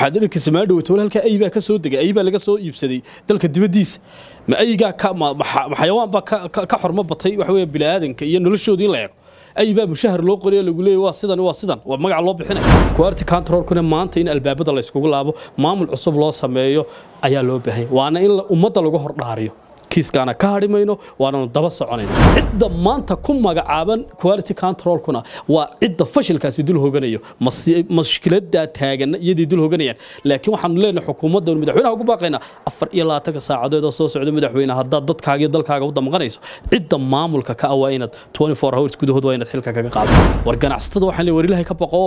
waxaad arkaysa maa dhowto wal halkaa aybaa ka soo degay aybaa laga soo iibsaday dalka dibaddiisa. Ma aygaa ka ma ma- ma xayawaan baa ka xormo batay waxa weeye bini'aadanka iyo noloshoodii la eego. Aybaa mushahar loo qoriyo lagu leeyahy waa sidan waa sidan waa magac loo bixinay. Quality controlkuna maanta in albaabada la iskugu laabo maamul cusub loo sameeyo ayaa loo baahan waana in ummadda lagu hordhaariyo kiiskaana ka hadhi mayno waananu daba soconayna cidda maanta ku magacaaban quality controlkuna waa cidda fashilkaasi dul hoganayo. Mashkiladaa taagan iyadii dul hoganayaan. Laakiin waxaanu leenahay xukuumadda madaxweynaha ugu baaqaynaa afar iyo labaatanka saacadood oo soo socda madaxweyne haddaad dadkaaga iyo dalkaaga u damqanayso cidda maamulka ka ah waa inaad 24 hours gudahood waa inaad xilka kaga qaado war ganacsatada waxaan leeyahay war ka baqo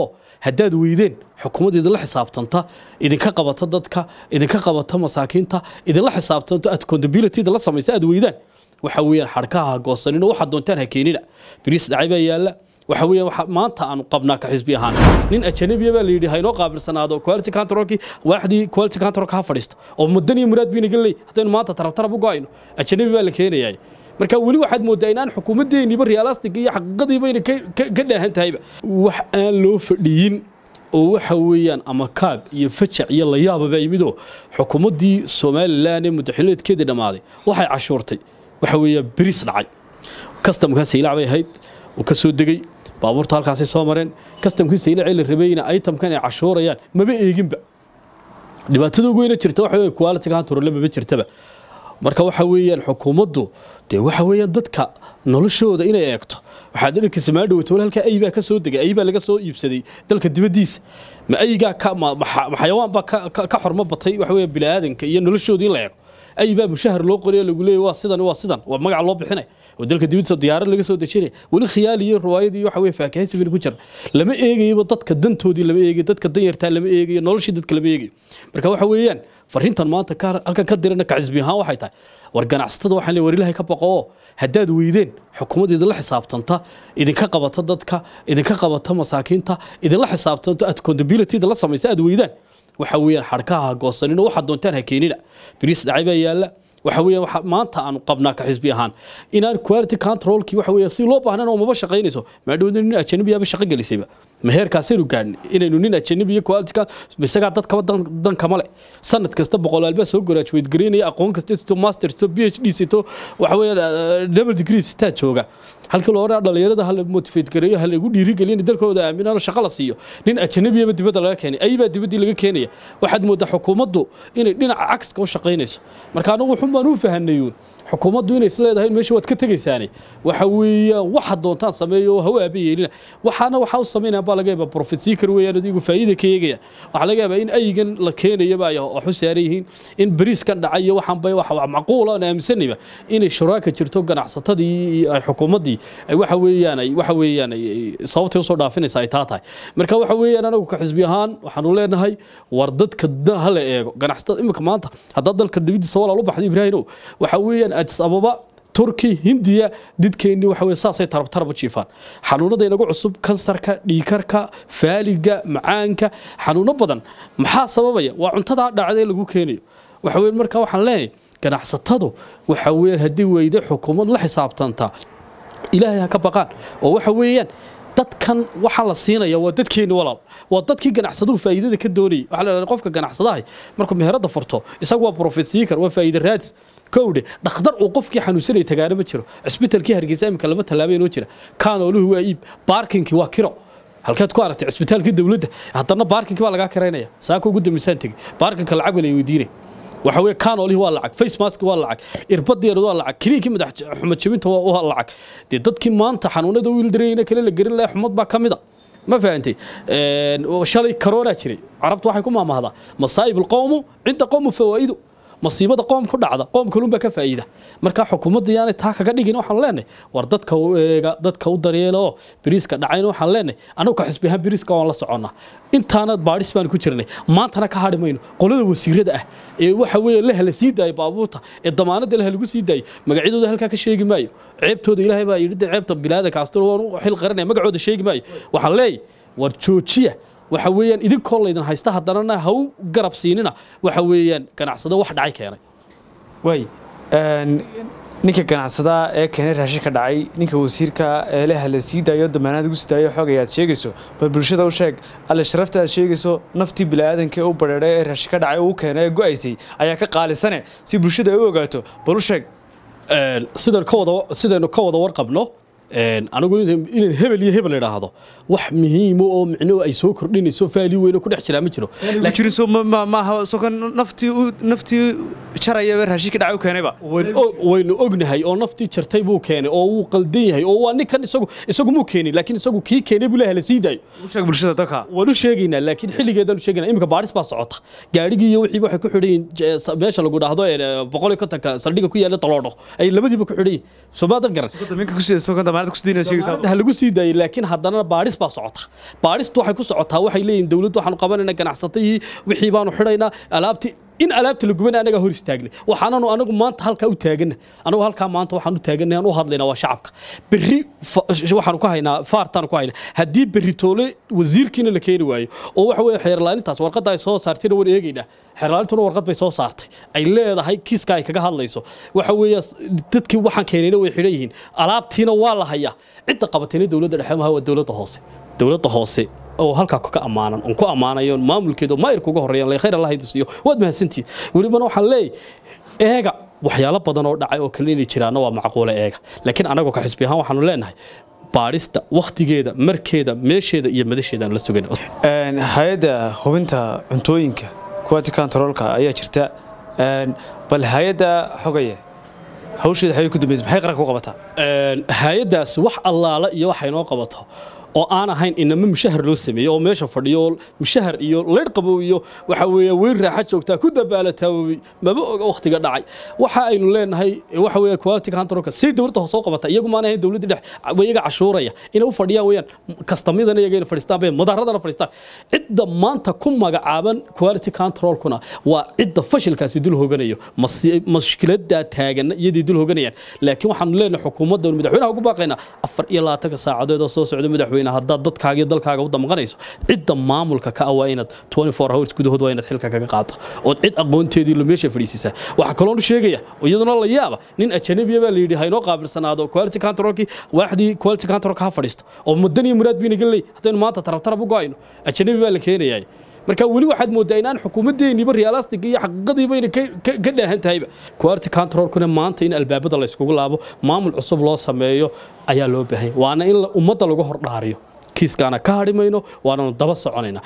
haddaad weydeen xukuumadda idinla xisaabtanta idinka qabata dadka idinka qabata masaakiinta idinla xisaabtanto accountability la samaysa aad weydaan. Waxa weeyaan xadhkaha ha goosanino waxaad doontaan ha keenina bariis dhacay baa yaalla. Waxa weeyaan waxa maanta aanu qabnaa ka xisbi ahaan. Nin ajanabiya baa la yidhi ha inoo qaabilsanaado quality controlkii waaxdii quality controlka ha fadhiisto. Oo mudan iyo muraad bayna gelay haddaynu maanta tarab tarab u go'ayno. Ajanabi baa la keenayay. Marka weli waxaad moodaa inaan xukuumaddeeniiba realistic iyo xaqiiqadiibayna ka ka- ka dhaahan tahayba wax aan loo fadhiyin oo waxa weeyaan ama kaag iyo fajac iyo layaababa yimidoo xukuumaddii somalilan ee mudaxileedkeedii dhammaaday waxay cashuurtay. Waxa weeyaan beriis dhacay. Kastamkaa saylac bay ahayd uu ka soo degay. Baabuurta halkaasay soo mareen. Kastamkii saylacee la rabayna itemkan ay cashuurayaan. Maba eeginba. Dhibaatada ugu weyna jirta. Waxa quality control maba jirtaba marka waxa weeyaan xukuumaddu dee waxa weeyaan dadka noloshooda inay eegto waxaad arkaysa maa dhowto wal halkaa aybaa ka soo degay aybaa laga soo iibsaday dalka dibaddiisa. Ma aygaa ka ma ma xa- ma xayawaan baa ka ka- xormo batay waxa weeye bini'aadanka iyo noloshoodii in la eego. Aybaa mushahar loo qoriyo lagu leeyahy waa sidan waa sidan waa magac loo bixinay oo dalka dibaddiisa diyaarad laga soo dejinay weli khiyaali iyo riwaayad iyo waxa weeye faakahaysi bayna ku jira. Lama eegayaba dadka dantoodii lama eegayo dadka danyartaa lama eegayo noloshii dadka lama eegayo. Marka waxa weeyaan fariintan maanta ka halkan ka dirana ka xisbi ahaan waxay tahay war ganacsatada waxaan leeyahay war ka baqo haddaad weydeen xukuumadda idinla xisaabtanta idinka qabata dadka idinka qabata masaakiinta idinla xisaabtanto accountability la samaysa aad weydaan. Waxa weeyaan xadhkaha ha goosanino doontaan ha keenina. Bariis dhacay baa yaalla waxa waxa maanta aanu qabnaa ka xisbi ahaan. Inaan quality controlkii waxa weeyaan si loo baahnaan oo maba shaqaynayso maadhowda nin ajanabiyaaba shaqo gelisayba ma heerkaasaynu gaadhin inaynu nin ajanabi iyo isagaa dadkaba dan, kama sanad kasta boqolaal baa soo graduate gareynaya aqoon kasta sito master sito phd sito waxa weeyaan eh, double degree sitaa jooga. Halkii loo oraa dhalinyarada hala motivate gareeyo hala igu dhiirigeliyo in dalkooda aaminaan oo shaqo la siiyo. Nin ajanabiyaba dibadda laga keenay ayibaa dibaddii laga keenaya. Waxaad moodaa xukuumaddu inay dhinaca cagska u shaqaynayso. Marka anagu wuxun baan u fahanayuun xukuumaddu inay isleedahay meesha waad ka tegaysaane waxa weeyaan waxa doontaan sameeyo oo hawa aaba yeelina waxaana waxa u samaynaya baa laga yaabaa profit seeker weeyaan adigu faa'iida ka eegaya waxaa laga yaabaa in aygan la keenayaba ay wax u saaran yihiin in bariiskan dhacay iyo waxaan bay wax macquul aan aaminsanayba inay shuraaka jirto ganacsatadii iyo xukuumaddii. Ay waxa weeyaan ay waxa weeyaan ay ay sababtay u soo dhaafinaysa ay taa tahay. Marka waxa weeyaan anagu ka xisbi ahaan waxaanu leenahay war dadka da hala eego. Ganacsatada imika maanta haddaad dalka dibadiisa walaal u baxday ibraahimow waxa weeyaan addis ababa turki hindiya didkeennii waxa weye saasay jiifaan. Xanuunada inagu cusub kansarka dhiikarka faaliga macaanka xanuuno badan maxaa sababaya? Waa cuntadaa dhacday lagu keenayo. Waxa marka waxaan leenahay ganacsatadu waxa weeyaan haddii weyde xukuumad la xisaabtanta ilaahay ha ka baqaan. Oo waxa weeyaan dadkan waxaa la siinaya waa dadkeeni walaal. Waa dadkii ganacsaduhu faa'iidada ka doonayay. Waxaa la qofka ganacsadahay markuu meherada furto isagu waa profit waa faa'iida raadis kowdhe dhakhtar uu qofkii xanuunsanaya tagaana ma jiro. Cisbitaalkii hargeysa imika lama tallaabay inoo jira. Kaanooluhu waa iib baarkinkii waa kiro. Halkeed ku aragtay cisbitaalkii dowladda haddana baarkinkii waa lagaa karaynaya saaka ugu dambeysaan tegey baarkinka lacag baa la weydiinay waxa weeye kaanoolihii waa lacag face mask waa lacag irbaddeedu waa lacag kiniinkii madax xumad jabinta waa lacag. Dee dadkii maanta xanuunada wiil darayna kale la gerin lahaa xumad baa ka mid a ma fahantay shalay karoonaa jiray. Carabtu waxay ku maamahdaa. Masaa'ib alqowmu cinda qowmu fawaa'idu masiibada qoom ku dhacda qoom kalunbaa ka faa'iida. Marka xukuumadda yaanay taa kaga dhigin waxaan leenahay war dadka u eega dadka u daryeela oo biriiska dhacayna waxaan leenahay anagu ka xisbi ahaan biriiska waan la soconnaa. Intaana baadhis baan ku jirnay maantana ka hadhi mayno. Qolada wasiirada ah ee waxa weeye leha la sii daayay baabuurta ee damaanada leha lagu sii daayay magacyadooda halkaa ka sheegi maayo. Ceebtooda ilaahay baa yidhi ceebta bilaadanka astur xil qaranaya magacooda sheegi maayo. Waxaan leeyahay war joojiya waxa weeyaan idinkoo laydin haysta haddanana ha u garab siinina. Waxa weeyaan ganacsado wax dhacay keenay. Waay ninka ganacsadaa ee keenay raashin ka dhacay ninka wasiirka eeleha la sii daayo damaanaad ugu sii daayo xoogay aad sheegayso. Bal bulshada u sheeg alle sharafta aad sheegayso naftii bini'aadanka ee u badheedhay ee raashin ka dhacay uu keenay ee go'aysay ayaa ka qaalisane. Si bulshada ay u ogaato bal u sheeg sidaynu ka wada sidaynu ka wada warqabno anigu inaan hebel iyo hebel idhaahdo wax muhiimo oo micno ay soo kordhinayso faali weyn oo ku dhex jiraa ma jiro. Jirin soo maaha soo kan naftii naftii jaraya ee raashin ka dhacay u keenayba waynu ognahay oo naftii jartay buu keenay oo wuu qaldan yahay oo waa ninkan isagu isagu muu keenin laakiin isagu kii keenay buu leeyahay la sii daayo bulshada dadka. Sheegaynaa laakiin xilligeedaan u sheegaynaa iminka baadhis baa socota. Gaadhigii iyo wixii waxay ku xidhan yihiin meesha lagu dhahdo boqol iyo kontonka saldhiga ku yaalla taloodho ay labadiiba ku xidhan yihiin soomaadan garan lagu sii daayay laakiin haddana baadhis baa socota. Baadhistu waxay ku socotaa waxay leeyihiin dowladdu waxaanu qabanaynaa ganacsatayii wixii baanu xidhaynaa alaabtii in alaabta la gubana anagaa hor istaagnay waxaananu anagu maanta halkaa u taagana anagu halkaa maanta waxaan u taaganay aan u hadlaynaa waa shacabka. Berri waxaanu ku haynaa faartaanu ku haynaa. Haddii berri toole wasiirkiina la keeni waayo oo waxa weeye xeerlaanintaas warqadda ay soo saartayna waan eegaynaa. Xeerlaanintuna warqad bay soo saartay. Ay leedahay kiiska ay kaga hadlayso. Waxa weeye dadkii waxaan keenayna way xidhan yihiin. Alaabtiina waa la hayaa. Cidda qabatayna dowladda dhexe maha waa dowladda hoose. Dowladda hoose oo halkaa ka ammaanan oon ku ammaanayo maamulkeeda oo maayirka uga horreeyaan le khayr allah idisiyo waad mahadsantihin welibana waxaan leeyahay eega waxyaalo badan oo dhacay oo kale inay jiraanna waa macquule eega. Laakiin anagoo ka xisbi ahaan waxaanu leenahay baadhista wakhtigeeda markeeda meesheeda iyo madasheeda aan la sugan hay'adda hubinta cuntooyinka quality controlka ayaa jirta. Bal hay'adda xogaye hawsheeda xagay ku dambaysa maxay qaranka u qabataa? Hay'addaas wax allaala iyo waxay noo qabato oo aan ahayn inama mushahar loo sameeyo oo meesha fadhiyo mushahar iyo leydh qabow iyo waxa weeye weyn raaxa joogtaa ku dabaalataa maba oga wakhtiga dhacay. Waxa aynu leenahay waxa weeye quality controlka si dowladda hoose u qabata iyagu maan ahayn dowladda dhex iyaga cashuuraya. Inay u fadhiyaan weeyaan kastamidana iyaga inay fadhiistaan bay mudaaradana fadhiistaan. Cidda maanta ku magacaaban quality controlkuna waa cidda fashilkaasi dul hoganayo. Mashkiladaa taagana iyadii dul hoganayaan. Laakiin waxaanu leenahay xukuumadda madaxweynaha ugu baaqaynaa afar iyo labaatanka saacadood oo soo socda madaxweyne haddaad dadkaaga iyo dalkaaga u damqanayso cidda maamulka ka ah waa inaad 24 hours gudahood waa inaad xilka kaga qaata. Ood cid aqoonteedii lo meesha fadhiisisaa waxaa kaloo sheegaya iyaduna la yaaba nin ajanabiya baa la yidhi haynoo qaabilsanaado quality controlkii waaxdii quality controlka ha fadhiisto. Oo mudan iyo muraad bayna gelay haddaynu maanta tarab tarab u go'ayno ajanabi baa la keenayaa marka weli waxaad moodaa inaan xukuumaddeeniba realistic iyo xaqiiqadiiba inay ka dhaahan tahayba. Quality controlkuna maanta in albaabada la iskugu laabo maamul cusub loo sameeyo ayaa loo baahan waana in ummadda lagu hordhaariyo kiiskaana ka hadhi mayno waananu daba soconaynaa